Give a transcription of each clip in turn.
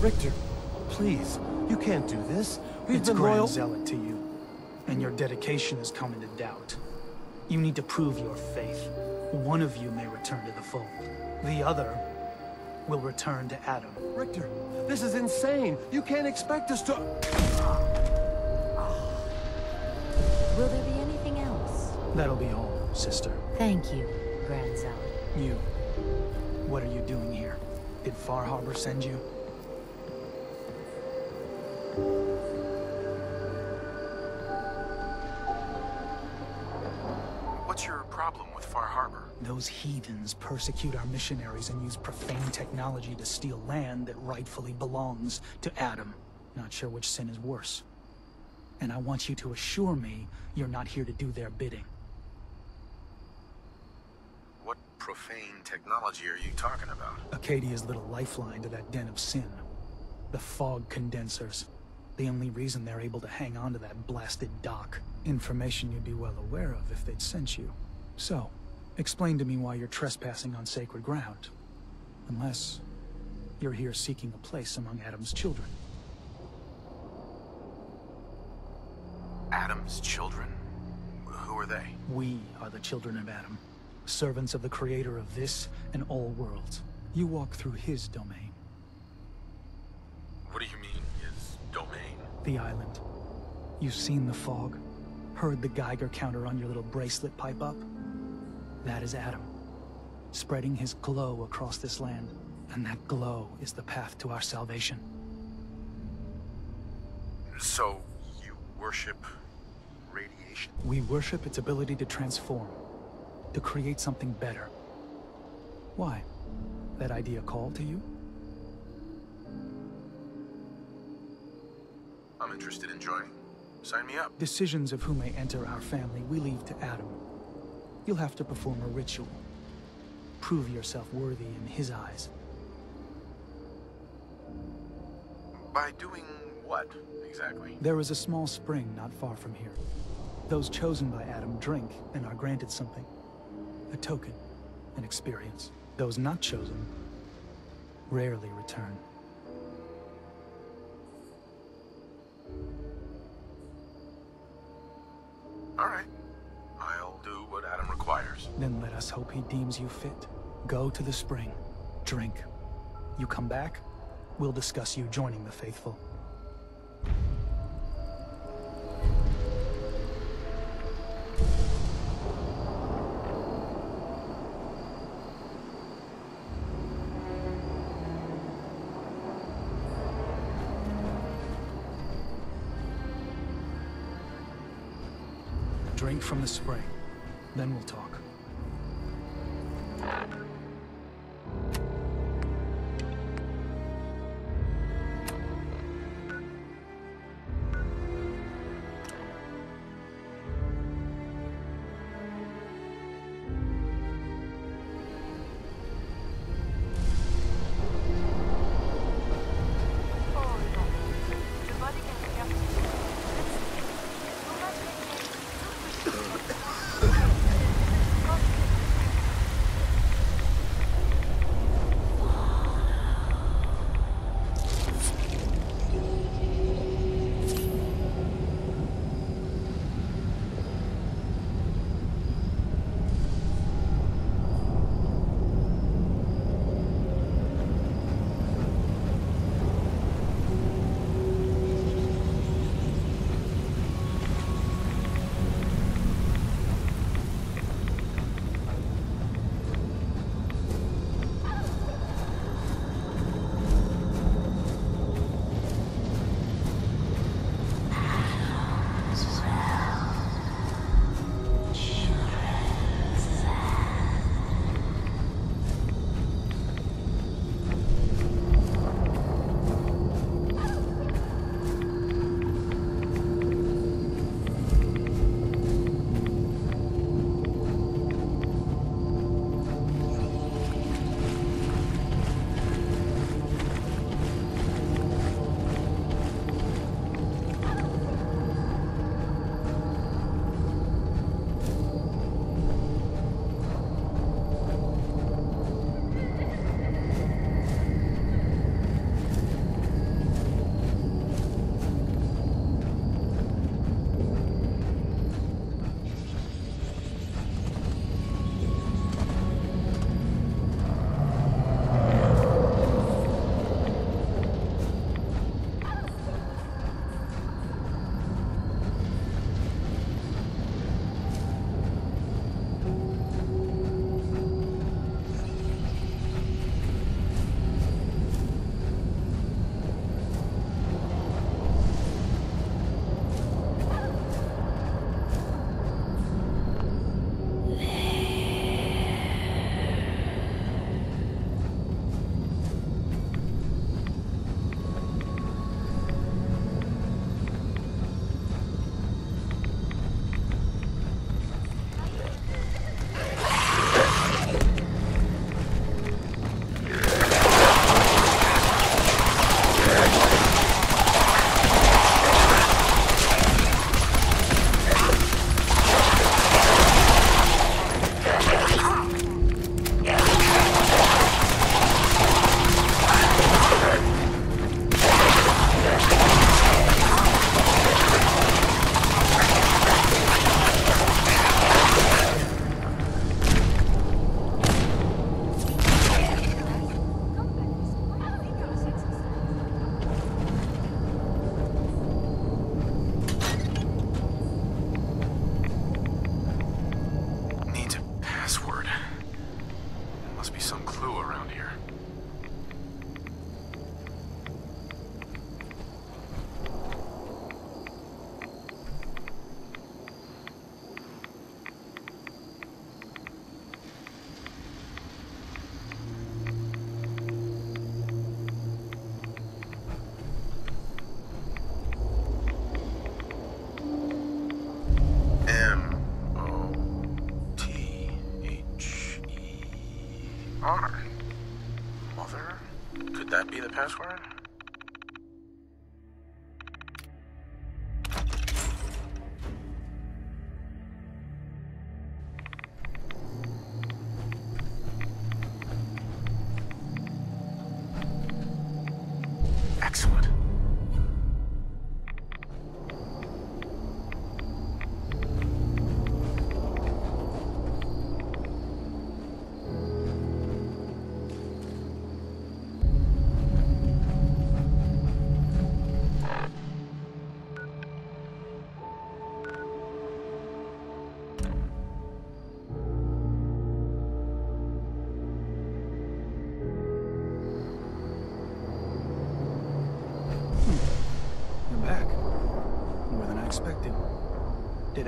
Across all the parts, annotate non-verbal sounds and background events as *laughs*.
Richter, please, you can't do this. We've it's been Grand loyal- Zealot to you, and your dedication has come into doubt. You need to prove your faith. One of you may return to the fold. The other will return to Atom. Richter, this is insane. You can't expect us to... Will there be anything else? That'll be all, sister. Thank you, Grand Zealot. You. What are you doing here? Did Far Harbor send you? Problem with Far Harbor? Those heathens persecute our missionaries and use profane technology to steal land that rightfully belongs to Atom. Not sure which sin is worse. And I want you to assure me you're not here to do their bidding. What profane technology are you talking about? Acadia's little lifeline to that den of sin. The fog condensers. The only reason they're able to hang on to that blasted dock. Information you'd be well aware of if they'd sent you. So, explain to me why you're trespassing on sacred ground. Unless you're here seeking a place among Atom's children. Atom's children? Who are they? We are the children of Atom, servants of the creator of this and all worlds. You walk through his domain, What do you mean, his domain? the island. You've seen the fog, heard the Geiger counter on your little bracelet pipe up? That is Atom, spreading his glow across this land. And that glow is the path to our salvation. So, you worship radiation? We worship its ability to transform, to create something better. Why? That idea call to you? I'm interested in joining. Sign me up. Decisions of who may enter our family we leave to Atom. You'll have to perform a ritual. Prove yourself worthy in his eyes. By doing what, exactly? There is a small spring not far from here. Those chosen by Atom drink and are granted something. A token, an experience. Those not chosen rarely return. All right. I'll do what Atom requires. Us hope he deems you fit. Go to the spring. Drink. You come back, we'll discuss you joining the faithful. Drink from the spring. Then we'll talk. That be the password?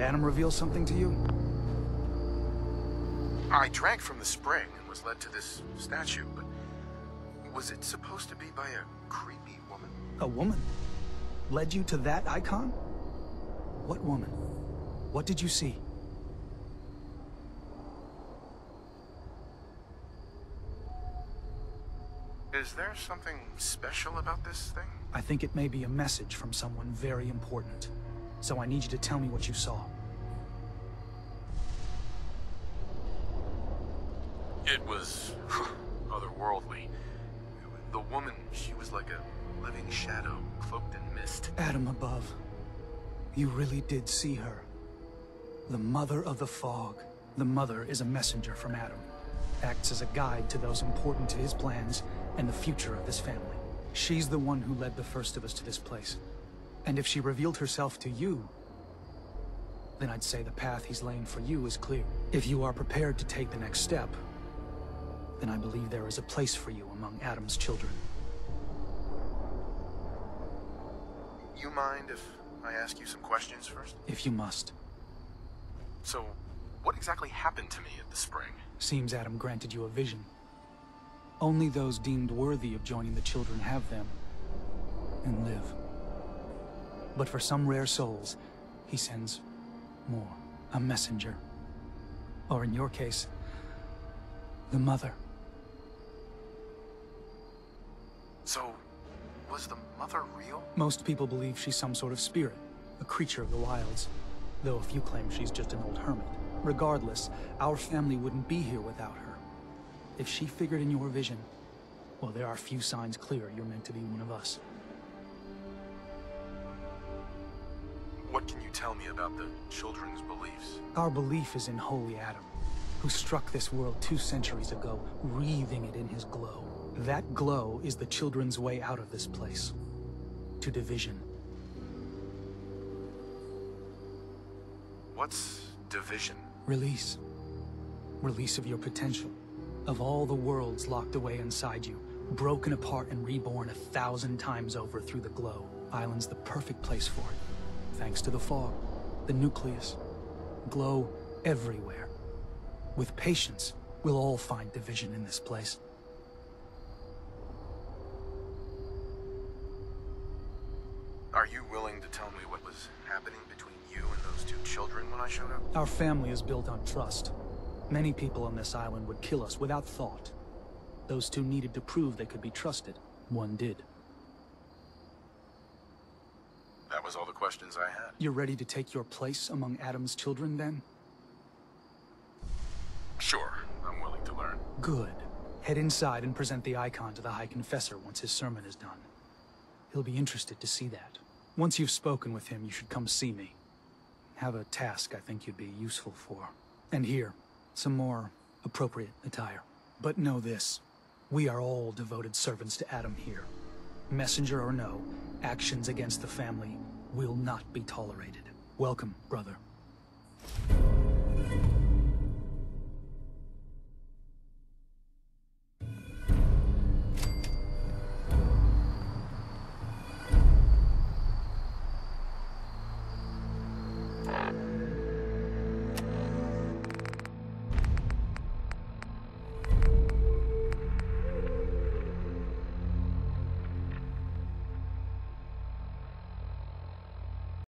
Atom reveal something to you? I drank from the spring and was led to this statue, but was it supposed to be by a creepy woman? A woman? Led you to that icon? What woman? What did you see? Is there something special about this thing? I think it may be a message from someone very important. So I need you to tell me what you saw. It was *laughs* otherworldly. The woman, she was like a living shadow, cloaked in mist. Atom above. You really did see her. The Mother of the Fog. The Mother is a messenger from Atom. Acts as a guide to those important to his plans and the future of this family. She's the one who led the first of us to this place. And if she revealed herself to you, then I'd say the path he's laying for you is clear. If you are prepared to take the next step, then I believe there is a place for you among Atom's children. You mind if I ask you some questions first? If you must. So, what exactly happened to me at the spring? Seems Atom granted you a vision. Only those deemed worthy of joining the children have them, and live. But for some rare souls, he sends more. A messenger. Or in your case, the mother. So, was the mother real? Most people believe she's some sort of spirit, a creature of the wilds, though a few claim she's just an old hermit. Regardless, our family wouldn't be here without her. If she figured in your vision, well, there are few signs clear you're meant to be one of us. What can you tell me about the children's beliefs? Our belief is in Holy Atom, who struck this world two centuries ago, wreathing it in his glow. That glow is the children's way out of this place. To division. What's division? Release. Release of your potential. Of all the worlds locked away inside you, broken apart and reborn a thousand times over through the glow. Island's the perfect place for it. Thanks to the fog, the nucleus. Glow everywhere. With patience, we'll all find division in this place. Are you willing to tell me what was happening between you and those two children when I showed up? Our family is built on trust. Many people on this island would kill us without thought. Those two needed to prove they could be trusted. One did. That was all the questions I had. You're ready to take your place among Atom's children, then? Sure, I'm willing to learn. Good. Head inside and present the icon to the High Confessor once his sermon is done. He'll be interested to see that. Once you've spoken with him, you should come see me. Have a task I think you'd be useful for. And here, some more appropriate attire. But know this. We are all devoted servants to Atom here. Messenger or no, actions against the family will not be tolerated. Welcome, brother.